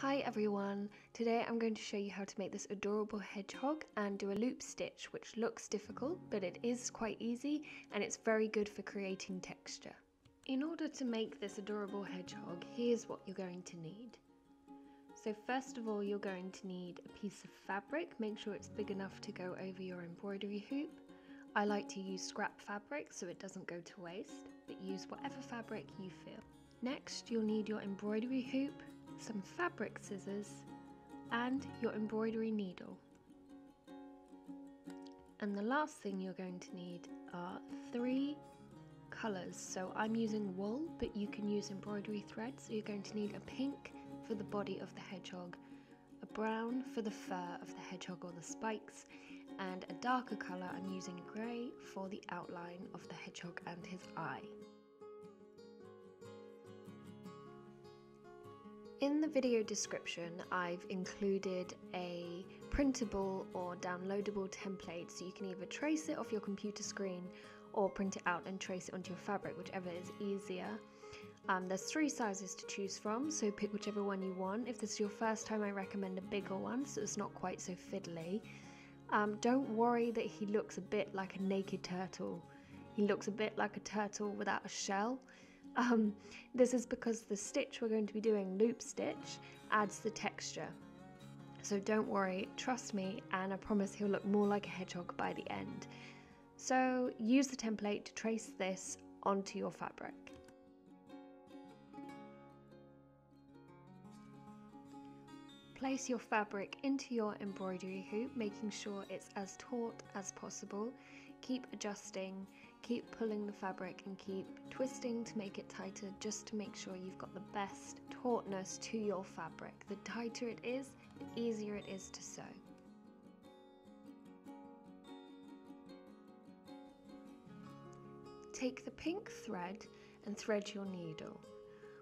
Hi everyone! Today I'm going to show you how to make this adorable hedgehog and do a loop stitch which looks difficult but it is quite easy and it's very good for creating texture. In order to make this adorable hedgehog, here's what you're going to need. So first of all you're going to need a piece of fabric, make sure it's big enough to go over your embroidery hoop. I like to use scrap fabric so it doesn't go to waste, but use whatever fabric you feel. Next you'll need your embroidery hoop, some fabric scissors, and your embroidery needle. And the last thing you're going to need are three colours. So I'm using wool, but you can use embroidery thread. So you're going to need a pink for the body of the hedgehog, a brown for the fur of the hedgehog or the spikes, and a darker colour I'm using grey for the outline of the hedgehog and his eye. In the video description, I've included a printable or downloadable template so you can either trace it off your computer screen or print it out and trace it onto your fabric, whichever is easier. Um, there's three sizes to choose from, so pick whichever one you want. If this is your first time, I recommend a bigger one so it's not quite so fiddly. Um, don't worry that he looks a bit like a naked turtle. He looks a bit like a turtle without a shell. Um, this is because the stitch we're going to be doing, loop stitch, adds the texture. So don't worry, trust me, and I promise he'll look more like a hedgehog by the end. So use the template to trace this onto your fabric. Place your fabric into your embroidery hoop, making sure it's as taut as possible. Keep adjusting Keep pulling the fabric and keep twisting to make it tighter just to make sure you've got the best tautness to your fabric. The tighter it is, the easier it is to sew. Take the pink thread and thread your needle.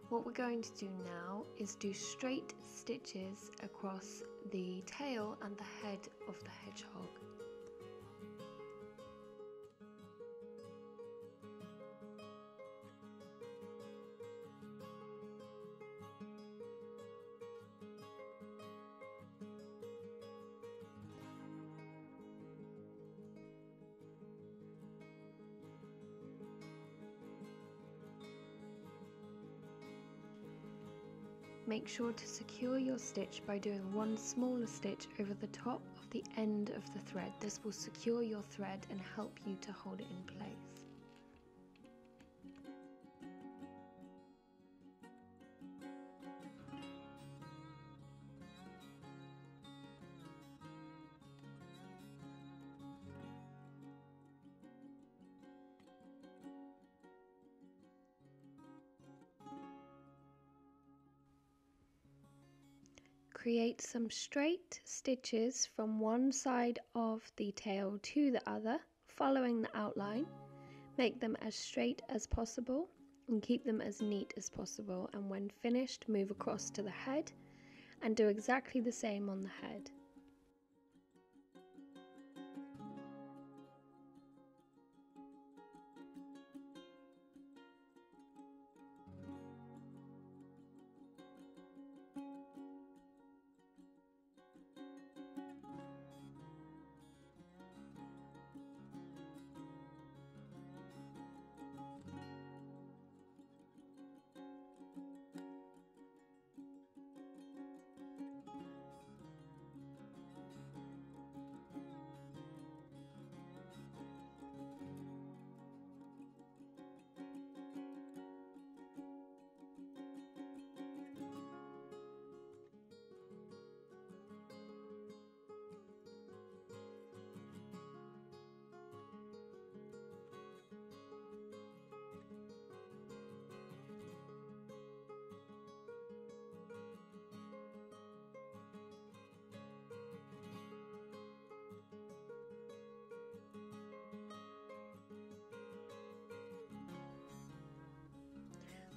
What we're going to do now is do straight stitches across the tail and the head of the hedgehog. Make sure to secure your stitch by doing one smaller stitch over the top of the end of the thread. This will secure your thread and help you to hold it in place. Create some straight stitches from one side of the tail to the other, following the outline. Make them as straight as possible and keep them as neat as possible. And when finished, move across to the head and do exactly the same on the head.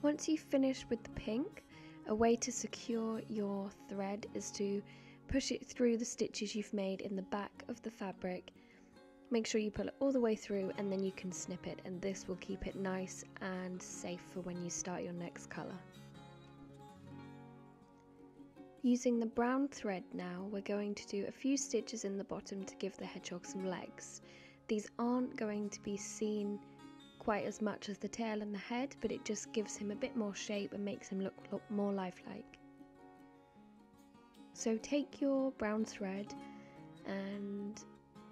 Once you've finished with the pink, a way to secure your thread is to push it through the stitches you've made in the back of the fabric. Make sure you pull it all the way through and then you can snip it and this will keep it nice and safe for when you start your next colour. Using the brown thread now, we're going to do a few stitches in the bottom to give the hedgehog some legs. These aren't going to be seen quite as much as the tail and the head, but it just gives him a bit more shape and makes him look, look more lifelike. So take your brown thread and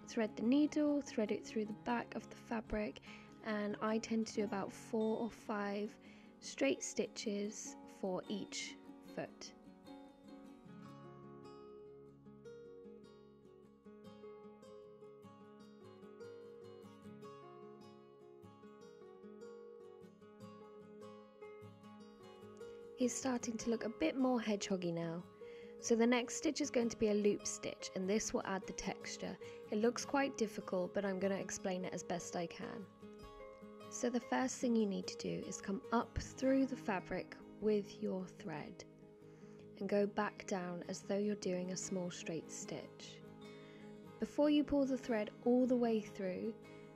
thread the needle, thread it through the back of the fabric, and I tend to do about four or five straight stitches for each foot. He's starting to look a bit more hedgehoggy now. So the next stitch is going to be a loop stitch and this will add the texture. It looks quite difficult but I'm going to explain it as best I can. So the first thing you need to do is come up through the fabric with your thread and go back down as though you're doing a small straight stitch. Before you pull the thread all the way through,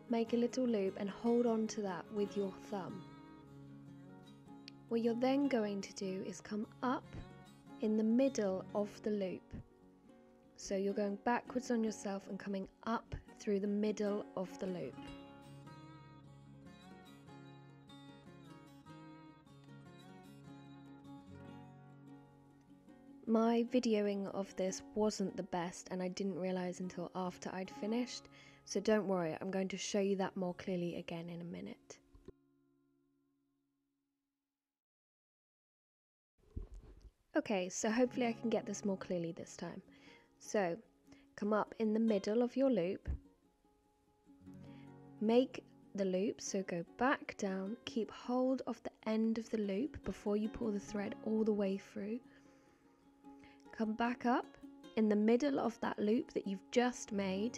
make a little loop and hold on to that with your thumb. What you're then going to do is come up in the middle of the loop. So you're going backwards on yourself and coming up through the middle of the loop. My videoing of this wasn't the best and I didn't realise until after I'd finished, so don't worry, I'm going to show you that more clearly again in a minute. Okay, so hopefully I can get this more clearly this time. So, come up in the middle of your loop, make the loop, so go back down, keep hold of the end of the loop before you pull the thread all the way through. Come back up in the middle of that loop that you've just made.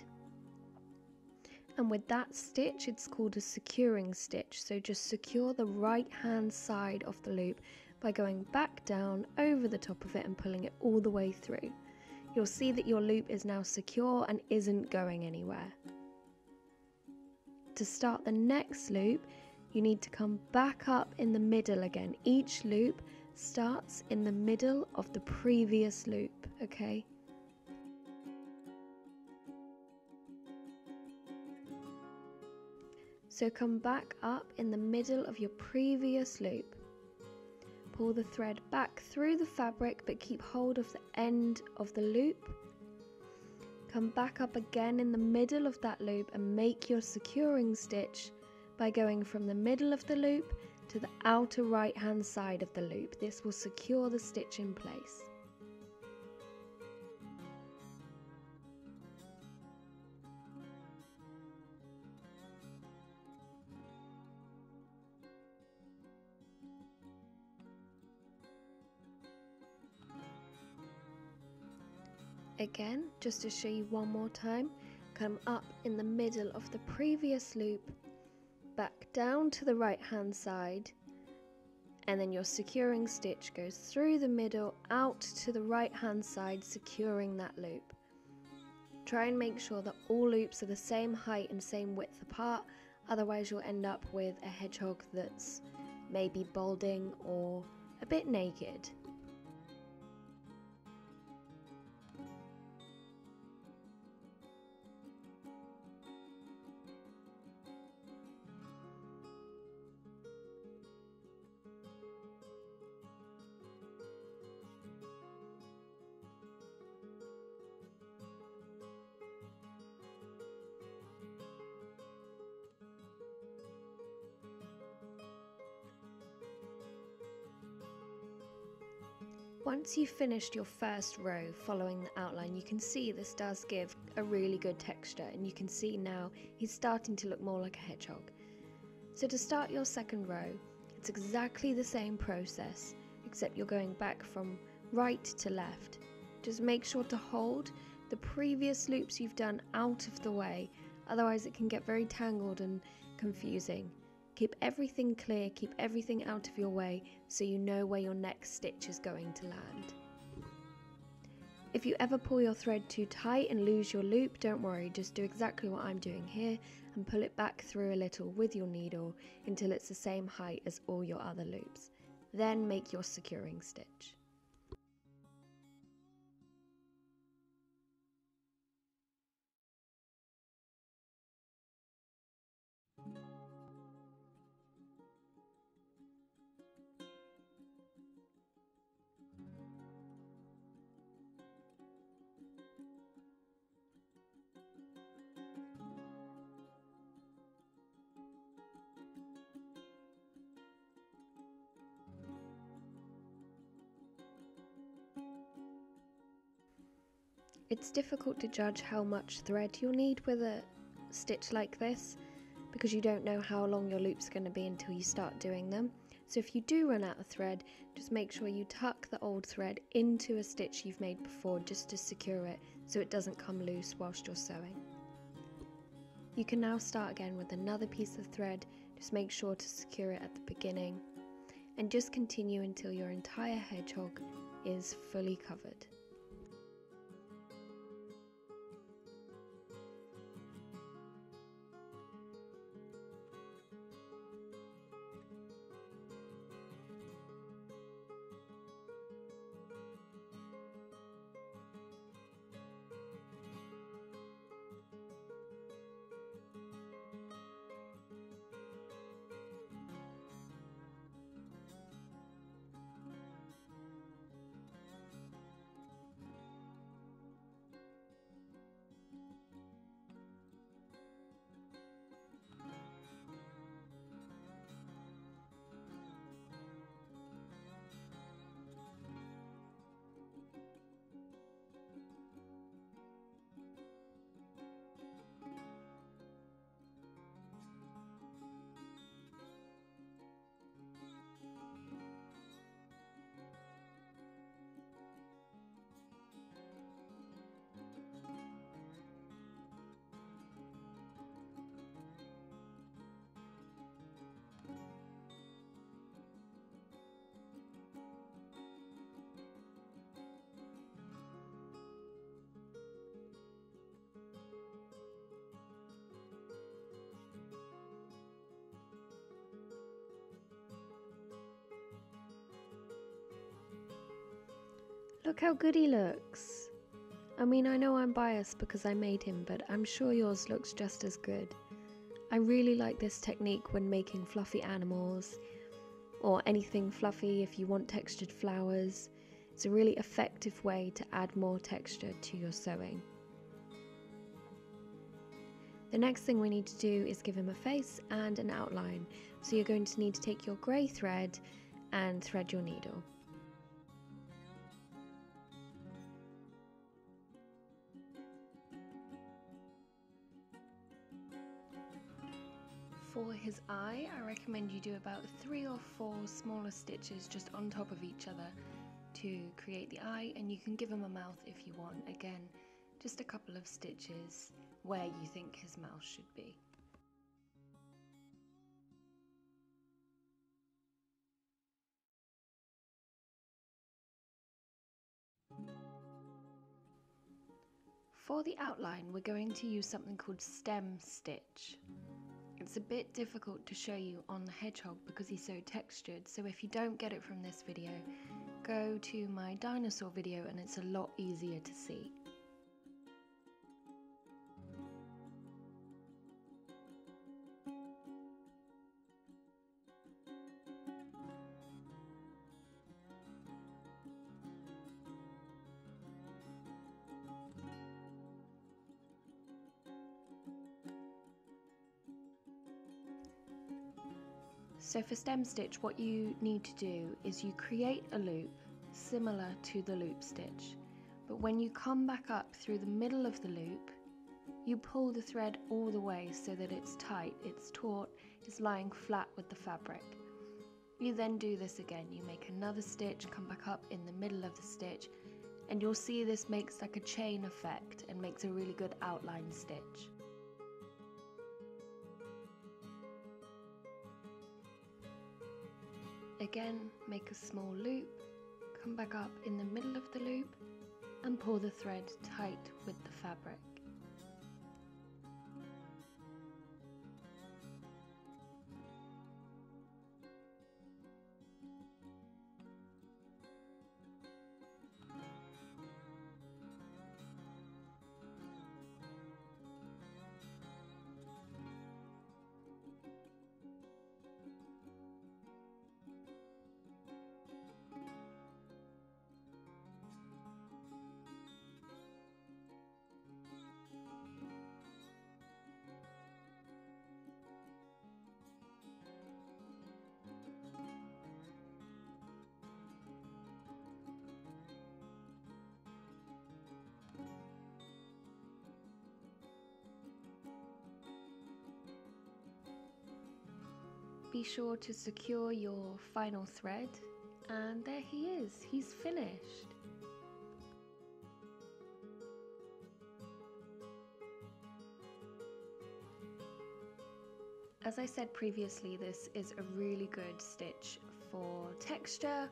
And with that stitch, it's called a securing stitch. So just secure the right hand side of the loop by going back down over the top of it and pulling it all the way through. You'll see that your loop is now secure and isn't going anywhere. To start the next loop, you need to come back up in the middle again. Each loop starts in the middle of the previous loop, okay? So come back up in the middle of your previous loop. Pull the thread back through the fabric but keep hold of the end of the loop. Come back up again in the middle of that loop and make your securing stitch by going from the middle of the loop to the outer right hand side of the loop. This will secure the stitch in place. Again, just to show you one more time, come up in the middle of the previous loop, back down to the right hand side, and then your securing stitch goes through the middle out to the right hand side, securing that loop. Try and make sure that all loops are the same height and same width apart, otherwise you'll end up with a hedgehog that's maybe balding or a bit naked. Once you've finished your first row following the outline, you can see this does give a really good texture and you can see now he's starting to look more like a hedgehog. So to start your second row, it's exactly the same process, except you're going back from right to left. Just make sure to hold the previous loops you've done out of the way, otherwise it can get very tangled and confusing. Keep everything clear, keep everything out of your way so you know where your next stitch is going to land. If you ever pull your thread too tight and lose your loop, don't worry, just do exactly what I'm doing here and pull it back through a little with your needle until it's the same height as all your other loops. Then make your securing stitch. It's difficult to judge how much thread you'll need with a stitch like this because you don't know how long your loop's are going to be until you start doing them. So if you do run out of thread, just make sure you tuck the old thread into a stitch you've made before just to secure it so it doesn't come loose whilst you're sewing. You can now start again with another piece of thread, just make sure to secure it at the beginning and just continue until your entire hedgehog is fully covered. Look how good he looks. I mean, I know I'm biased because I made him, but I'm sure yours looks just as good. I really like this technique when making fluffy animals or anything fluffy if you want textured flowers. It's a really effective way to add more texture to your sewing. The next thing we need to do is give him a face and an outline. So you're going to need to take your grey thread and thread your needle. For his eye, I recommend you do about three or four smaller stitches just on top of each other to create the eye and you can give him a mouth if you want. Again, just a couple of stitches where you think his mouth should be. For the outline, we're going to use something called stem stitch. It's a bit difficult to show you on the hedgehog because he's so textured, so if you don't get it from this video, go to my dinosaur video and it's a lot easier to see. So for stem stitch what you need to do is you create a loop similar to the loop stitch but when you come back up through the middle of the loop you pull the thread all the way so that it's tight, it's taut, it's lying flat with the fabric. You then do this again, you make another stitch, come back up in the middle of the stitch and you'll see this makes like a chain effect and makes a really good outline stitch. Again, make a small loop, come back up in the middle of the loop and pull the thread tight with the fabric. Be sure to secure your final thread and there he is, he's finished. As I said previously, this is a really good stitch for texture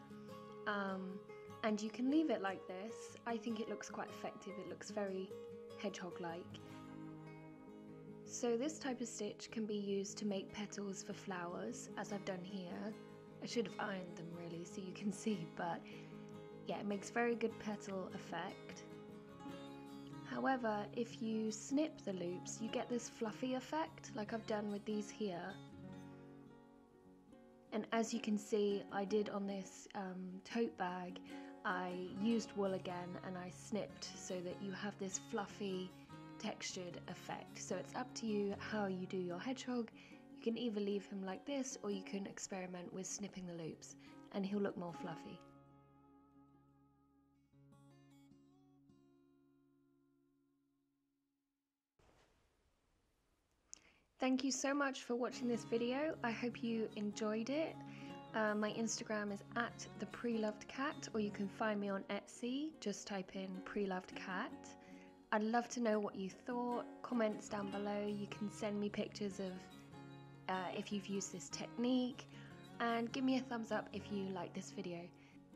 um, and you can leave it like this. I think it looks quite effective, it looks very hedgehog-like. So this type of stitch can be used to make petals for flowers, as I've done here. I should have ironed them really so you can see, but yeah, it makes very good petal effect. However, if you snip the loops, you get this fluffy effect, like I've done with these here. And as you can see, I did on this um, tote bag, I used wool again and I snipped so that you have this fluffy textured effect. So it's up to you how you do your hedgehog. You can either leave him like this or you can experiment with snipping the loops and he'll look more fluffy. Thank you so much for watching this video. I hope you enjoyed it. Uh, my Instagram is at the pre-loved cat or you can find me on Etsy. Just type in pre-loved cat. I'd love to know what you thought. Comments down below. You can send me pictures of uh, if you've used this technique and give me a thumbs up if you like this video.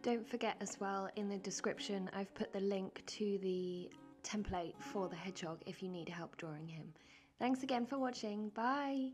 Don't forget as well in the description I've put the link to the template for the hedgehog if you need help drawing him. Thanks again for watching. Bye!